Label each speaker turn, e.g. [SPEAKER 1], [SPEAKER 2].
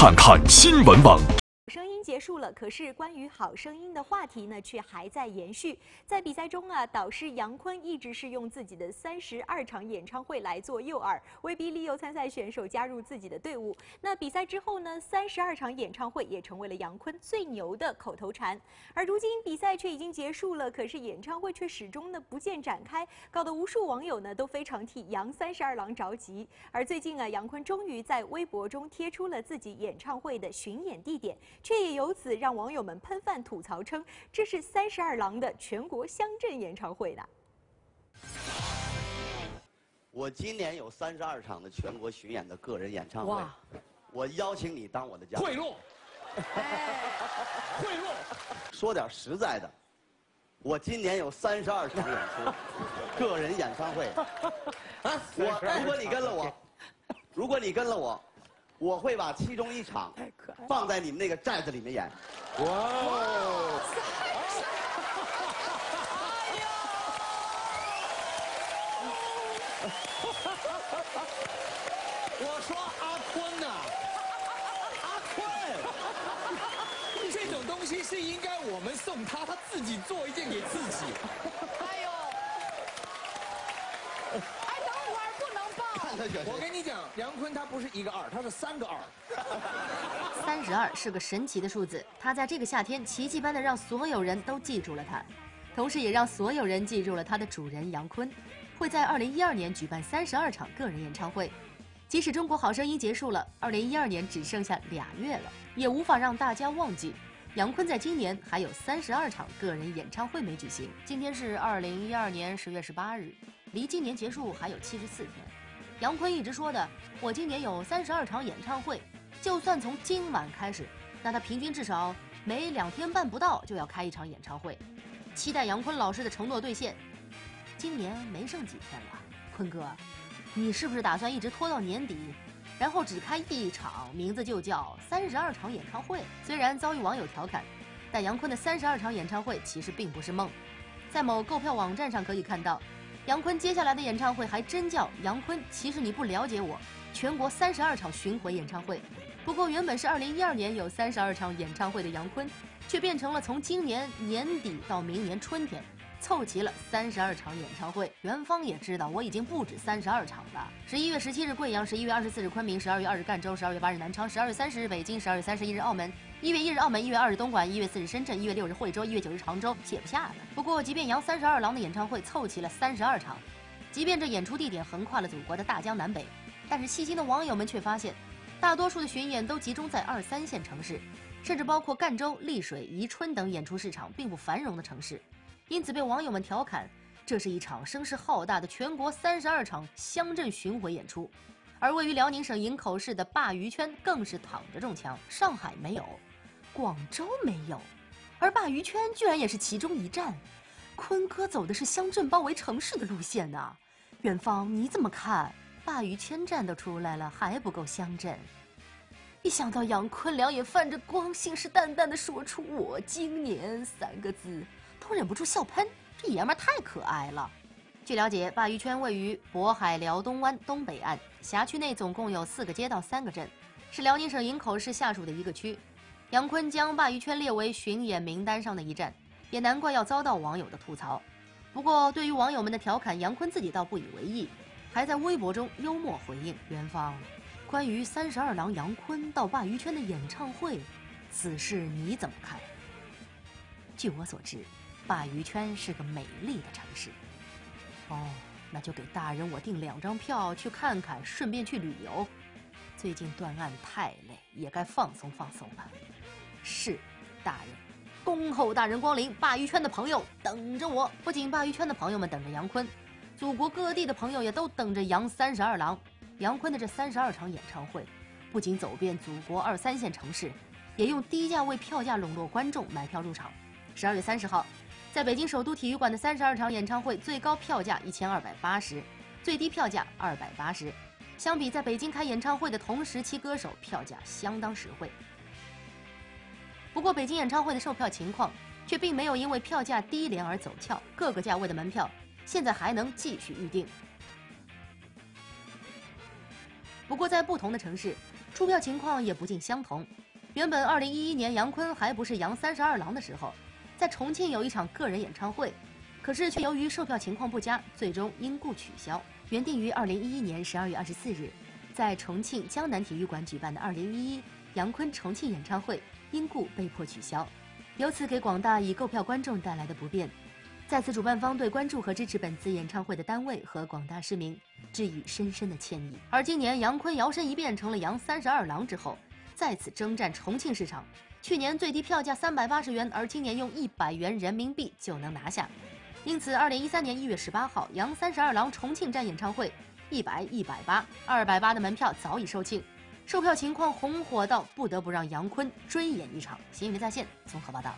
[SPEAKER 1] 看看新闻网。
[SPEAKER 2] 结束了，可是关于好声音的话题呢，却还在延续。在比赛中啊，导师杨坤一直是用自己的三十二场演唱会来做诱饵，威逼利诱参赛选手加入自己的队伍。那比赛之后呢，三十二场演唱会也成为了杨坤最牛的口头禅。而如今比赛却已经结束了，可是演唱会却始终呢不见展开，搞得无数网友呢都非常替杨三十二郎着急。而最近啊，杨坤终于在微博中贴出了自己演唱会的巡演地点。却也由此让网友们喷饭吐槽，称这是三十二郎的全国乡镇演唱会呢。
[SPEAKER 3] 我今年有三十二场的全国巡演的个人演唱会，我邀请你当我的嘉宾。
[SPEAKER 4] 贿赂，贿赂。
[SPEAKER 3] 说点实在的，我今年有三十二场演出，个人演唱会。啊，我如果你跟了我，如果你跟了我。我会把其中一场放在你们那个寨子里面演。哇！
[SPEAKER 4] 我说阿坤呐，阿坤，这种东西是应该我们送他，他自己做一件给自己。哎呦！我跟你讲，杨坤他不是一个二，他是三个二。
[SPEAKER 5] 三十二是个神奇的数字，他在这个夏天奇迹般的让所有人都记住了他，同时也让所有人记住了他的主人杨坤。会在二零一二年举办三十二场个人演唱会，即使中国好声音结束了，二零一二年只剩下俩月了，也无法让大家忘记杨坤在今年还有三十二场个人演唱会没举行。今天是二零一二年十月十八日，离今年结束还有七十四天。杨坤一直说的，我今年有三十二场演唱会，就算从今晚开始，那他平均至少每两天半不到就要开一场演唱会。期待杨坤老师的承诺兑现。今年没剩几天了，坤哥，你是不是打算一直拖到年底，然后只开一场，名字就叫三十二场演唱会？虽然遭遇网友调侃，但杨坤的三十二场演唱会其实并不是梦。在某购票网站上可以看到。杨坤接下来的演唱会还真叫杨坤。其实你不了解我，全国三十二场巡回演唱会。不过原本是二零一二年有三十二场演唱会的杨坤，却变成了从今年年底到明年春天。凑齐了三十二场演唱会，元芳也知道我已经不止三十二场了。十一月十七日贵阳，十一月二十四日昆明，十二月二日赣州，十二月八日南昌，十二月三十日北京，十二月三十一日澳门，一月一日澳门，一月二日东莞，一月四日深圳，一月六日惠州，一月九日常州，写不下了。不过，即便杨三十二郎的演唱会凑齐了三十二场，即便这演出地点横跨了祖国的大江南北，但是细心的网友们却发现，大多数的巡演都集中在二三线城市，甚至包括赣州、丽水、宜春等演出市场并不繁荣的城市。因此被网友们调侃，这是一场声势浩大的全国三十二场乡镇巡回演出。而位于辽宁省营口市的鲅鱼圈更是躺着中枪，上海没有，广州没有，而鲅鱼圈居然也是其中一站。坤哥走的是乡镇包围城市的路线呢，远方你怎么看？鲅鱼圈站都出来了，还不够乡镇？一想到杨坤两眼泛着光，信誓旦旦地说出“我今年”三个字。都忍不住笑喷，这爷们太可爱了。据了解，鲅鱼圈位于渤海辽东湾东北岸，辖区内总共有四个街道、三个镇，是辽宁省营口市下属的一个区。杨坤将鲅鱼圈列为巡演名单上的一站，也难怪要遭到网友的吐槽。不过，对于网友们的调侃，杨坤自己倒不以为意，还在微博中幽默回应：“元芳，关于三十二郎杨坤到鲅鱼圈的演唱会，此事你怎么看？”据我所知。鲅鱼圈是个美丽的城市，哦，那就给大人我订两张票去看看，顺便去旅游。最近断案太累，也该放松放松了。是，大人，恭候大人光临。鲅鱼圈的朋友等着我，不仅鲅鱼圈的朋友们等着杨坤，祖国各地的朋友也都等着杨三十二郎。杨坤的这三十二场演唱会，不仅走遍祖国二三线城市，也用低价位票价笼络观众买票入场。十二月三十号。在北京首都体育馆的三十二场演唱会，最高票价一千二百八十，最低票价二百八十。相比在北京开演唱会的同时期歌手，票价相当实惠。不过，北京演唱会的售票情况却并没有因为票价低廉而走俏，各个价位的门票现在还能继续预定。不过，在不同的城市，出票情况也不尽相同。原本2011年杨坤还不是杨三十二郎的时候，在重庆有一场个人演唱会，可是却由于售票情况不佳，最终因故取消。原定于2011年12月24日，在重庆江南体育馆举办的2011杨坤重庆演唱会因故被迫取消，由此给广大已购票观众带来的不便。在此，主办方对关注和支持本次演唱会的单位和广大市民致以深深的歉意。而今年杨坤摇身一变成了杨三十二郎之后，再次征战重庆市场。去年最低票价三百八十元，而今年用一百元人民币就能拿下。因此，二零一三年一月十八号，杨三十二郎重庆站演唱会，一百、一百八、二百八的门票早已售罄，售票情况红火到不得不让杨坤追演一场。新闻在线综合报道。